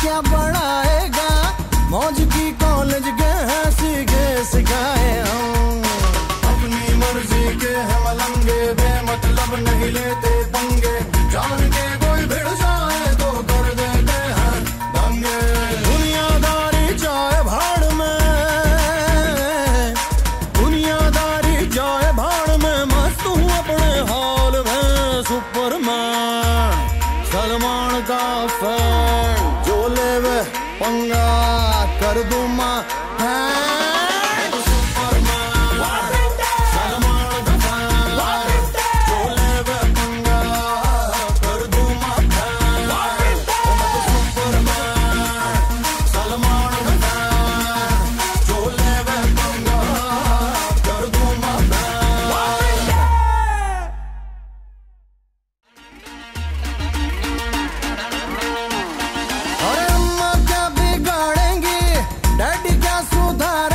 क्या बढ़ाएगा? मौज की कॉलेज के हैं सीखे सिखाए अपनी मर्ज़ी के हम लंगे बे मतलब नहीं लेते पंगे। जान के कोई भिड़ जाए तो कर देते हैं दंगे। दुनियादारी जाए भाड़ में, दुनियादारी जाए भाड़ में, मस्त हूँ अपने हाल में सुपरमैन। सलमान का फ़ैन। One bye.